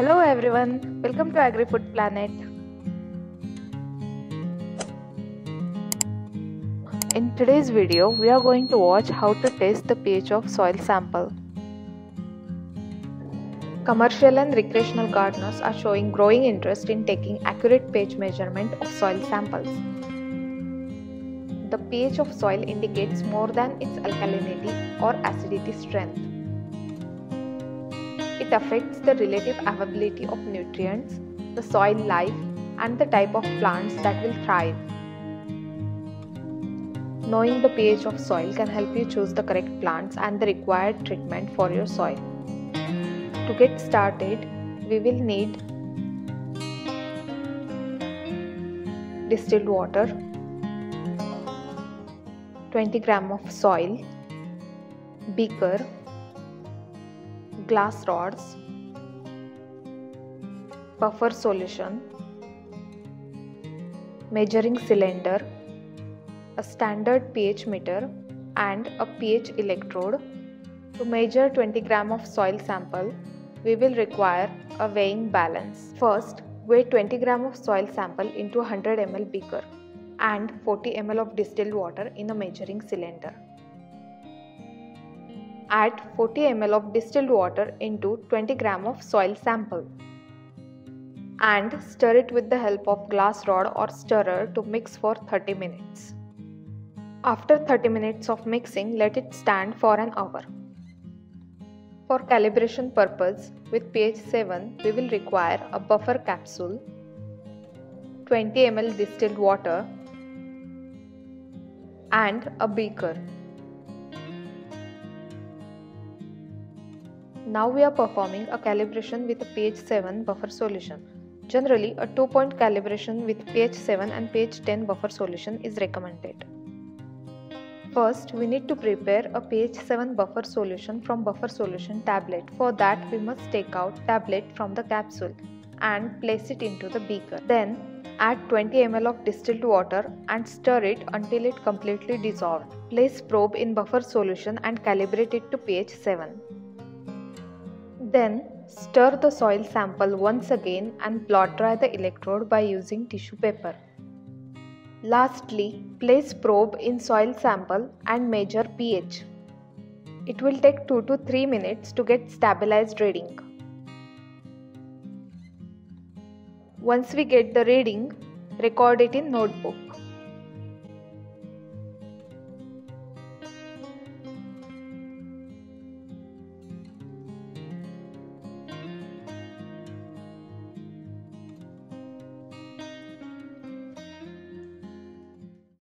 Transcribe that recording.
Hello everyone, welcome to Agri Food Planet. In today's video, we are going to watch how to test the pH of soil sample. Commercial and recreational gardeners are showing growing interest in taking accurate pH measurement of soil samples. The pH of soil indicates more than its alkalinity or acidity strength. It affects the relative availability of nutrients, the soil life, and the type of plants that will thrive. Knowing the pH of soil can help you choose the correct plants and the required treatment for your soil. To get started, we will need distilled water, 20 gram of soil, beaker, glass rods, buffer solution, measuring cylinder, a standard pH meter and a pH electrode. To measure 20 gram of soil sample, we will require a weighing balance. First, weigh 20 gram of soil sample into a 100 ml beaker and 40 ml of distilled water in a measuring cylinder. Add 40 ml of distilled water into 20 gram of soil sample and stir it with the help of glass rod or stirrer to mix for 30 minutes. After 30 minutes of mixing, let it stand for an hour. For calibration purpose, with pH 7, we will require a buffer capsule, 20 ml distilled water and a beaker. Now we are performing a calibration with a pH 7 buffer solution. Generally, a 2 point calibration with pH 7 and pH 10 buffer solution is recommended. First, we need to prepare a pH 7 buffer solution from buffer solution tablet. For that, we must take out tablet from the capsule and place it into the beaker. Then, add 20 ml of distilled water and stir it until it completely dissolved. Place probe in buffer solution and calibrate it to pH 7. Then stir the soil sample once again and blot dry the electrode by using tissue paper. Lastly, place probe in soil sample and measure pH. It will take 2 to 3 minutes to get stabilized reading. Once we get the reading, record it in notebook.